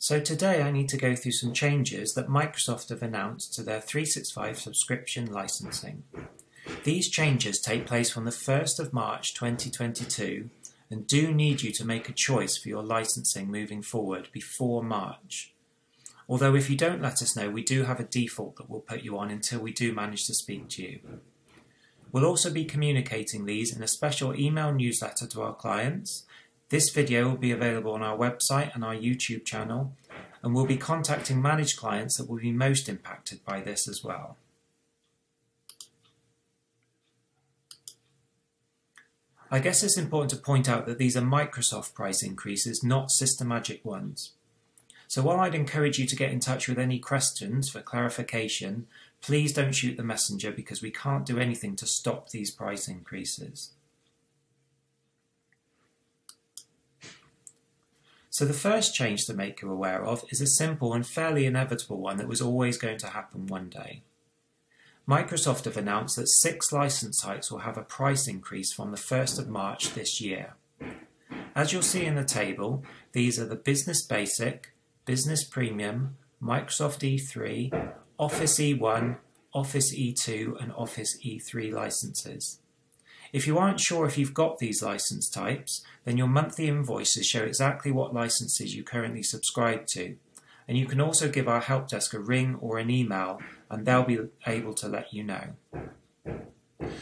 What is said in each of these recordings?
So today I need to go through some changes that Microsoft have announced to their 365 subscription licensing. These changes take place from the 1st of March 2022 and do need you to make a choice for your licensing moving forward before March. Although if you don't let us know, we do have a default that we'll put you on until we do manage to speak to you. We'll also be communicating these in a special email newsletter to our clients this video will be available on our website and our YouTube channel, and we'll be contacting managed clients that will be most impacted by this as well. I guess it's important to point out that these are Microsoft price increases, not Systemagic ones. So while I'd encourage you to get in touch with any questions for clarification, please don't shoot the messenger because we can't do anything to stop these price increases. So the first change to make you aware of is a simple and fairly inevitable one that was always going to happen one day. Microsoft have announced that six license types will have a price increase from the 1st of March this year. As you'll see in the table, these are the Business Basic, Business Premium, Microsoft E3, Office E1, Office E2 and Office E3 licenses. If you aren't sure if you've got these license types, then your monthly invoices show exactly what licenses you currently subscribe to. And you can also give our help desk a ring or an email and they'll be able to let you know.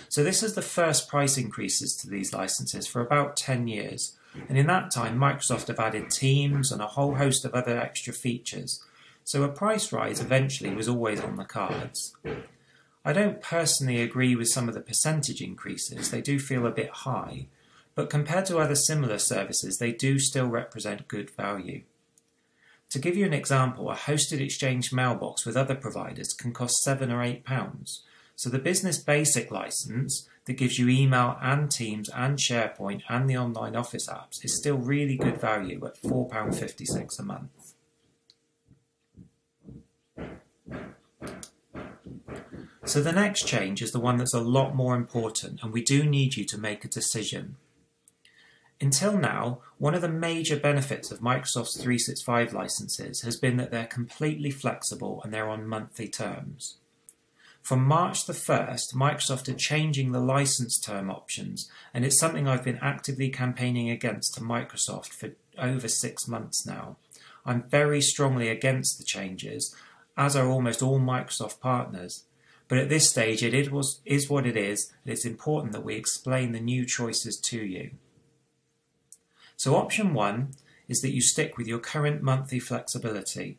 So this is the first price increases to these licenses for about 10 years. And in that time, Microsoft have added Teams and a whole host of other extra features. So a price rise eventually was always on the cards. I don't personally agree with some of the percentage increases, they do feel a bit high, but compared to other similar services, they do still represent good value. To give you an example, a hosted Exchange mailbox with other providers can cost seven or eight pounds. So the business basic license that gives you email and Teams and SharePoint and the online office apps is still really good value at £4.56 a month. So the next change is the one that's a lot more important and we do need you to make a decision. Until now, one of the major benefits of Microsoft's 365 licenses has been that they're completely flexible and they're on monthly terms. From March the 1st, Microsoft are changing the license term options, and it's something I've been actively campaigning against to Microsoft for over six months now. I'm very strongly against the changes, as are almost all Microsoft partners. But at this stage, it is, what it is, and it's important that we explain the new choices to you. So option one is that you stick with your current monthly flexibility.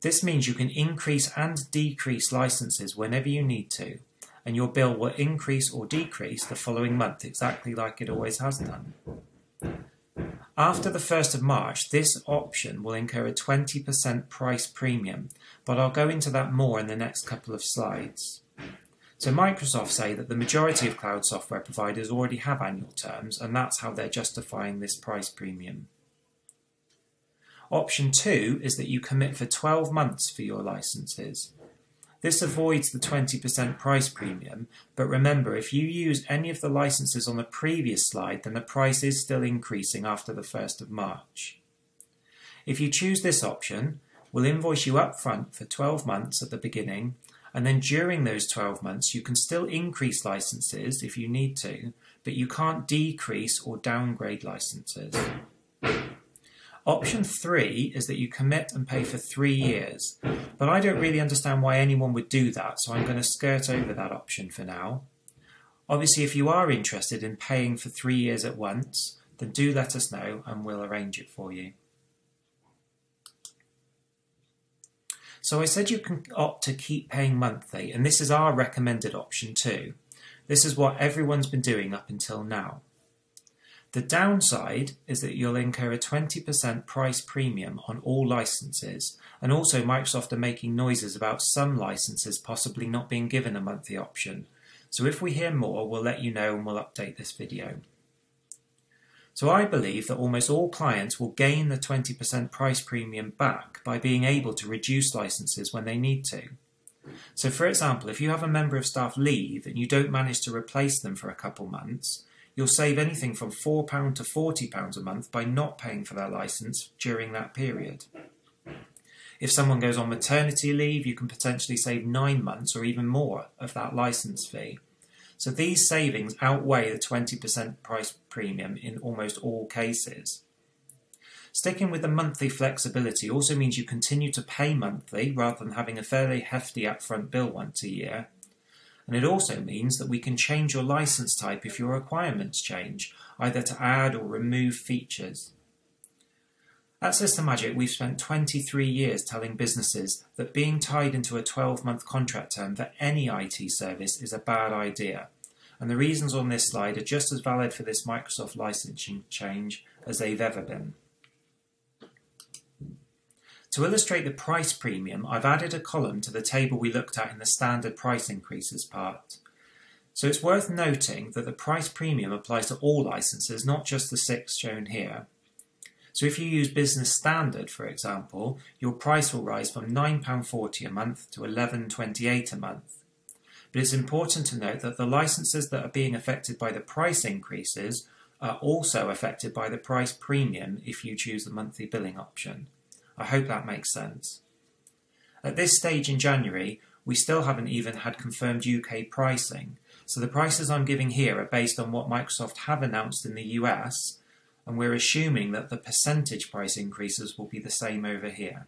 This means you can increase and decrease licenses whenever you need to, and your bill will increase or decrease the following month exactly like it always has done. After the 1st of March, this option will incur a 20% price premium, but I'll go into that more in the next couple of slides. So Microsoft say that the majority of cloud software providers already have annual terms, and that's how they're justifying this price premium. Option 2 is that you commit for 12 months for your licenses. This avoids the 20% price premium, but remember if you use any of the licenses on the previous slide then the price is still increasing after the 1st of March. If you choose this option, we'll invoice you up front for 12 months at the beginning and then during those 12 months you can still increase licenses if you need to, but you can't decrease or downgrade licenses. Option three is that you commit and pay for three years, but I don't really understand why anyone would do that, so I'm going to skirt over that option for now. Obviously, if you are interested in paying for three years at once, then do let us know and we'll arrange it for you. So I said you can opt to keep paying monthly, and this is our recommended option too. This is what everyone's been doing up until now. The downside is that you'll incur a 20% price premium on all licenses, and also Microsoft are making noises about some licenses possibly not being given a monthly option. So if we hear more, we'll let you know and we'll update this video. So I believe that almost all clients will gain the 20% price premium back by being able to reduce licenses when they need to. So for example, if you have a member of staff leave and you don't manage to replace them for a couple months, You'll save anything from £4 to £40 a month by not paying for their licence during that period. If someone goes on maternity leave, you can potentially save nine months or even more of that license fee. So these savings outweigh the 20% price premium in almost all cases. Sticking with the monthly flexibility also means you continue to pay monthly rather than having a fairly hefty upfront bill once a year. And it also means that we can change your license type if your requirements change, either to add or remove features. At Systemagic, we've spent 23 years telling businesses that being tied into a 12 month contract term for any IT service is a bad idea. And the reasons on this slide are just as valid for this Microsoft licensing change as they've ever been. To illustrate the price premium, I've added a column to the table we looked at in the standard price increases part. So it's worth noting that the price premium applies to all licenses, not just the six shown here. So if you use Business Standard, for example, your price will rise from £9.40 a month to £11.28 a month. But it's important to note that the licenses that are being affected by the price increases are also affected by the price premium if you choose the monthly billing option. I hope that makes sense. At this stage in January, we still haven't even had confirmed UK pricing, so the prices I'm giving here are based on what Microsoft have announced in the US and we're assuming that the percentage price increases will be the same over here.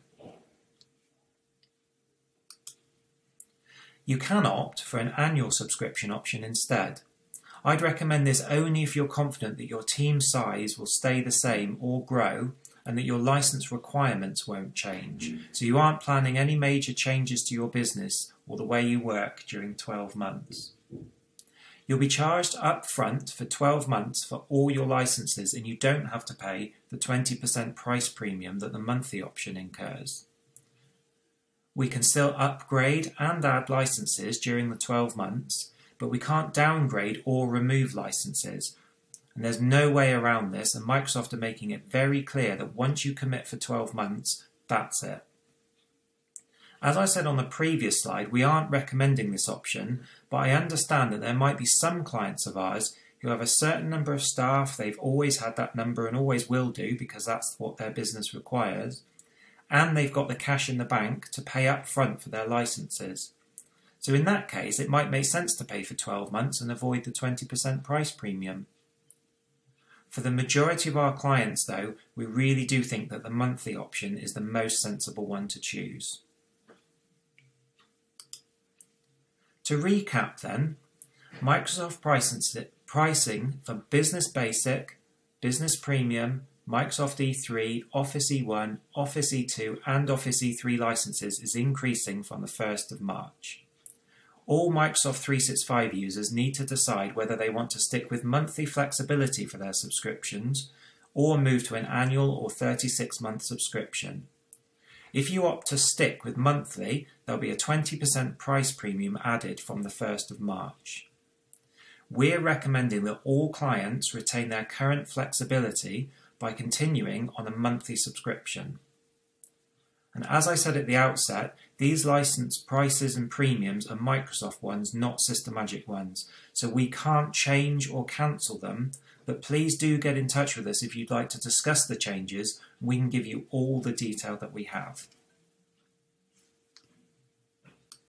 You can opt for an annual subscription option instead. I'd recommend this only if you're confident that your team size will stay the same or grow and that your license requirements won't change. So you aren't planning any major changes to your business or the way you work during 12 months. You'll be charged up front for 12 months for all your licenses and you don't have to pay the 20% price premium that the monthly option incurs. We can still upgrade and add licenses during the 12 months, but we can't downgrade or remove licenses. And there's no way around this, and Microsoft are making it very clear that once you commit for 12 months, that's it. As I said on the previous slide, we aren't recommending this option, but I understand that there might be some clients of ours who have a certain number of staff, they've always had that number and always will do because that's what their business requires, and they've got the cash in the bank to pay up front for their licenses. So in that case, it might make sense to pay for 12 months and avoid the 20% price premium. For the majority of our clients, though, we really do think that the monthly option is the most sensible one to choose. To recap then, Microsoft pricing for Business Basic, Business Premium, Microsoft E3, Office E1, Office E2 and Office E3 licenses is increasing from the 1st of March. All Microsoft 365 users need to decide whether they want to stick with monthly flexibility for their subscriptions or move to an annual or 36 month subscription. If you opt to stick with monthly, there'll be a 20% price premium added from the 1st of March. We're recommending that all clients retain their current flexibility by continuing on a monthly subscription. And as I said at the outset, these license prices and premiums are Microsoft ones, not Systemagic ones. So we can't change or cancel them, but please do get in touch with us if you'd like to discuss the changes. We can give you all the detail that we have.